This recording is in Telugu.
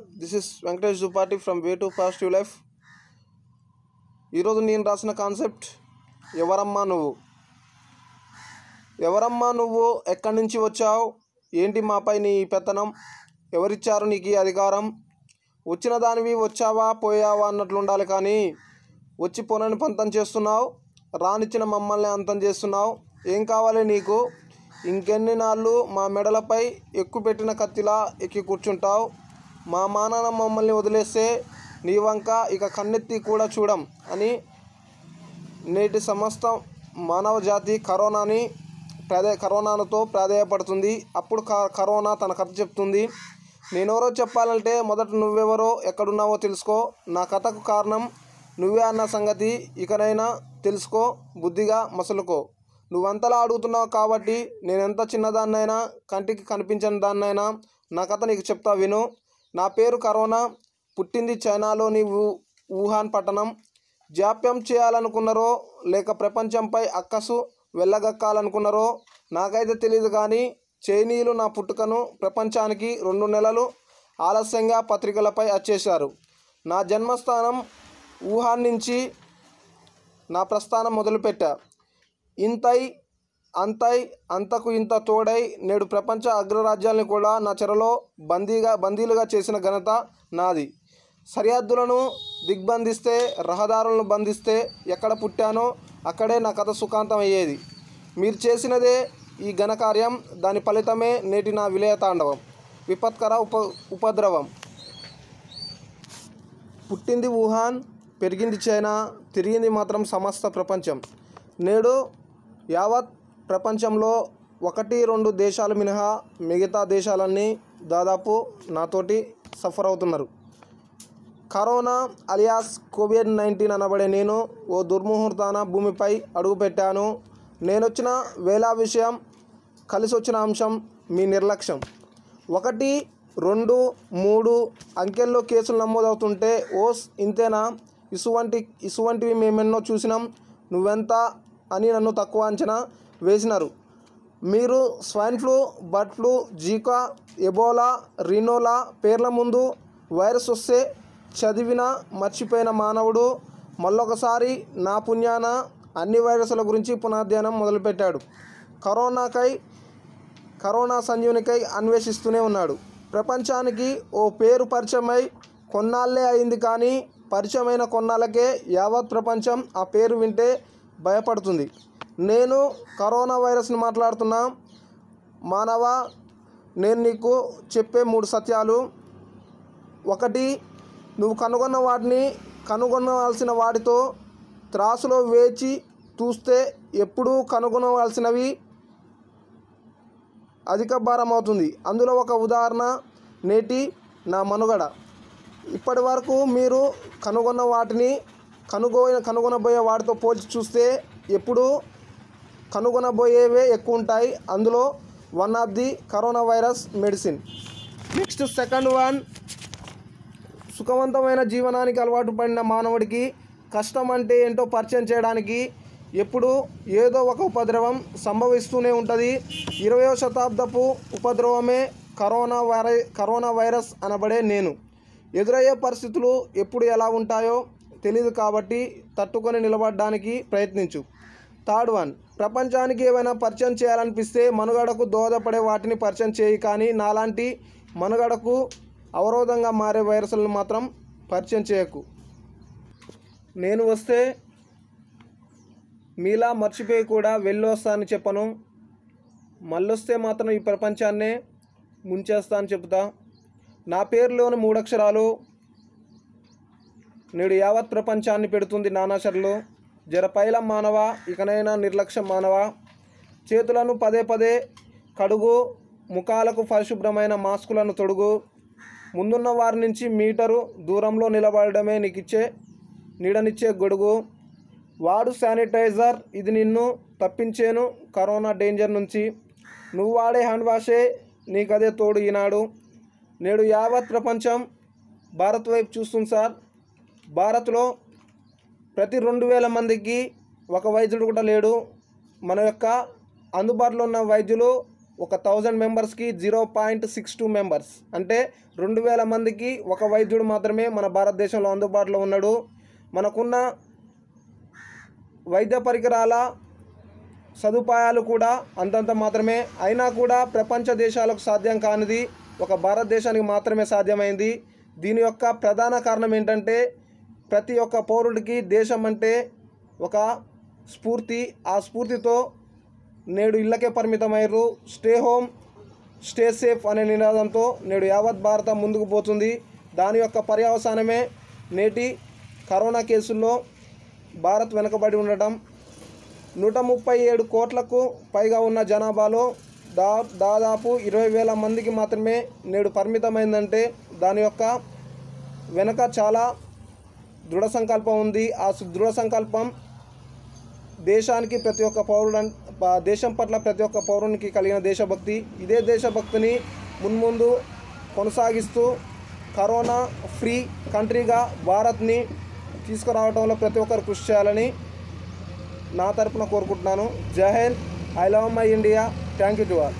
This is Venkatesh Dupati from way to positive life. ఈరోజు నేను రాసిన కాన్సెప్ట్ ఎవరమ్మా నువ్వు? ఎవరమ్మా నువ్వు? ఎక్కడి నుంచి వచ్చావు? ఏంటి మాపై నీ పెత్తనం? ఎవరిచ్చారు నీకు ఈ అధికారం? వచ్చిన దానివి వచ్చావా పోయావా అన్నట్లు ఉండాలి కానీ వచ్చి పొనని పంతం చేస్తున్నావు రానిచ్చిన మమ్మల్ని అంతం చేస్తున్నావు. ఏం కావాలి నీకు? ఇంకెన్ని నాళ్ళు మా మెడలపై ఎక్కువ పెట్టిన కత్తిలా ఎక్కి కూర్చుంటావు? మా మానాన మమ్మల్ని వదిలేస్తే నీ వంక ఇక కన్నెత్తి కూడా చూడం అని నేటి సమస్త మానవ జాతి కరోనాని ప్రాధే కరోనాతో ప్రాధేయపడుతుంది. అప్పుడు క- కరోనా తన కథ చెప్తుంది. నేనెవరో చెప్పాలంటే మొదట నువ్వెవరో ఎక్కడున్నావో తెలుసుకో. నా కథకు కారణం నువ్వే అన్న సంగతి ఇకనైనా తెలుసుకో బుద్ధిగా మసలుకో. నువ్వంతలా అడుగుతున్నావు కాబట్టి నేనెంత చిన్నదాన్నైనా కంటికి కనిపించని దాన్నైనా నా కథ నీకు చెప్తా విను. నా పేరు కరోనా. పుట్టింది చైనాలోని వుహాన్ పట్టణం. జాప్యం చేయాలనుకున్నారో లేక ప్రపంచంపై అక్కసు వెళ్ళగక్కాలనుకున్నారో నాకైతే తెలియదు కానీ చైనీయులు నా పుట్టుకను ప్రపంచానికి రెండు నెలలు ఆలస్యంగా పత్రికలపై వచ్చేశారు నా జన్మస్థానం వుహాన్ నుంచి నా ప్రస్థానం మొదలుపెట్టా. ఇంతై అంతై అంతకు ఇంత తోడై నేడు ప్రపంచ అగ్రరాజ్యాల్ని కూడా నా చెరలో బందీగా బందీలుగా చేసిన ఘనత నాది. సరిహద్దులను దిగ్బంధిస్తే రహదారులను బంధిస్తే ఎక్కడ పుట్టానో అక్కడే నా కథ సుఖాంతం అయ్యేది. మీరు చేసినదే ఈ ఘనకార్యం దాని ఫలితమే నేటి నా విలయ తాండవం. విపత్కర ఉప ఉపద్రవం. పుట్టింది వుహాన్ పెరిగింది చైనా తిరిగింది మాత్రం సమస్త ప్రపంచం. నేడు యావత్ ప్రపంచంలో ఒకటి రెండు దేశాలు మినహా మిగతా దేశాలన్నీ దాదాపు నాతోటి సఫర్ అవుతున్నారు. కరోనా అలియాస్ కోవిడ్ నైన్టీన్ అనబడే నేను ఓ దుర్ముహూర్తాన భూమిపై అడుగుపెట్టాను. నేనొచ్చిన వేళ విషయం కలిసి వచ్చిన అంశం మీ నిర్లక్ష్యం. ఒకటి రెండు మూడు అంకెల్లో కేసులు నమోదవుతుంటే ఓస్ ఇంతేనా? ఇసువంటి ఇసువంటివి మేమెన్నో చూసినాం. నువ్వెంత అని నన్ను తక్కువ అంచనా వేసినారు. మీరు swine flu bird flu Zika Ebola రినోలా పేర్ల ముందు వైరస్ వస్తే చదివిన మర్చిపోయిన మానవుడు మళ్ళొకసారి నా పుణ్యాన అన్ని వైరస్ల గురించి పునాధ్యయనం మొదలుపెట్టాడు. కరోనాకై కరోనా సంజీవునికై అన్వేషిస్తూనే ఉన్నాడు. ప్రపంచానికి ఓ పేరు పరిచయమై కొన్నాళ్ళే అయింది కానీ పరిచయమైన కొన్నాళ్ళకే యావత్ ప్రపంచం ఆ పేరు వింటే భయపడుతుంది. నేను కరోనా వైరస్ని మాట్లాడుతున్నా. మానవ నేను నీకు చెప్పే మూడు సత్యాలు. ఒకటి నువ్వు కనుగొన్న వాటిని కనుగొనవలసిన వాటితో త్రాసులో వేచి చూస్తే ఎప్పుడూ కనుగొనవలసినవి అధిక భారం అవుతుంది. అందులో ఒక ఉదాహరణ నేటి నా మనుగడ. ఇప్పటి వరకు మీరు కనుగొన్న వాటిని కనుగో కనుగొనబోయే వాటితో పోల్చి చూస్తే ఎప్పుడు కనుగొనబోయేవే ఎక్కువ ఉంటాయి అందులో one of the corona virus medicine next second one సుఖవంతమైన జీవనానికి అలవాటు పడిన మానవుడికి కష్టం అంటే ఏంటో పరిచయం చేయడానికి ఎప్పుడు ఏదో ఒక ఉపద్రవం సంభవిస్తూనే ఉంటుంది. ఇరవయో శతాబ్దపు ఉపద్రవమే కరోనా వైరస్ కరోనా వైరస్ అనబడే నేను. ఎదురయ్యే పరిస్థితులు ఎప్పుడు ఎలా ఉంటాయో తెలియదు కాబట్టి తట్టుకొని నిలబడడానికి ప్రయత్నించు. థర్డ్ వన్ ప్రపంచానికి ఏమైనా పరిచయం చేయాలనిపిస్తే మనుగడకు దోహదపడే వాటిని పరిచయం చేయి కానీ నాలాంటి మనుగడకు అవరోధంగా మారే వైరస్లను మాత్రం పరిచయం చేయకు. నేను వస్తే మీలా మర్చిపోయి కూడా వెళ్ళి వస్తానని చెప్పను. మళ్ళొస్తే మాత్రం ఈ ప్రపంచాన్నే ముంచేస్తా అని చెప్తా నా పేరులోని మూడక్షరాలు నేడు యావత్ ప్రపంచాన్ని పెడుతుంది నానాచర్లు జరపైలం మానవ ఇకనైనా నిర్లక్ష్యం మానవ? చేతులను పదే పదే కడుగు ముఖాలకు పరిశుభ్రమైన మాస్కులను తొడుగు. ముందున్న వారి నుంచి మీటరు దూరంలో నిలబడమే నీకు ఇచ్చే నీడనిచ్చే గొడుగు. వాడు శానిటైజర్ ఇది నిన్ను తప్పించేను కరోనా డేంజర్ నుంచి. నువ్వు వాడే హ్యాండ్ వాషే నీకదే తోడు ఈనాడు. నేడు యావత్ ప్రపంచం భారత్ వైపు చూస్తుంది సార్. భారత్లో ప్రతి రెండు వేల మందికి ఒక వైద్యుడు కూడా లేడు. మన యొక్క అందుబాటులో ఉన్న వైద్యులు ఒక థౌజండ్ మెంబర్స్కి zero point six two members. అంటే రెండు వేల మందికి ఒక వైద్యుడు మాత్రమే మన భారతదేశంలో అందుబాటులో ఉన్నాడు. మనకున్న వైద్య పరికరాల సదుపాయాలు కూడా అంతంత మాత్రమే. అయినా కూడా ప్రపంచ దేశాలకు సాధ్యం కానిది ఒక భారతదేశానికి మాత్రమే సాధ్యమైంది. దీని యొక్క ప్రధాన కారణం ఏంటంటే ప్రతి ఒక్క పౌరుడికి దేశం అంటే ఒక స్ఫూర్తి. ఆ స్ఫూర్తితో నేడు ఇళ్ళకే పరిమితమయ్యారు. స్టే హోమ్ స్టే సేఫ్ అనే నినాదంతో నేడు యావత్ భారత ముందుకు పోతుంది. దాని యొక్క పర్యవసానమే నేటి కరోనా కేసుల్లో భారత్ వెనుకబడి ఉండటం. నూట ముప్పై ఏడు కోట్లకు పైగా ఉన్న జనాభాలో దా దాదాపు ఇరవై వేల మందికి మాత్రమే నేడు పరిమితమైందంటే దాని యొక్క వెనక చాలా దృఢ సంకల్పం ఉంది. ఆ సు- దృఢ సంకల్పం దేశానికి ప్రతి ఒక్క పౌరుడు దేశం పట్ల ప్రతి ఒక్క పౌరునికి కలిగిన దేశభక్తి. ఇదే దేశభక్తిని మున్ముందు కొనసాగిస్తూ కరోనా ఫ్రీ కంట్రీగా భారత్ని తీసుకురావడంలో ప్రతి ఒక్కరు కృషి చేయాలని నా తరపున కోరుకుంటున్నాను. Jai Hind. I love my India. Thank you to all.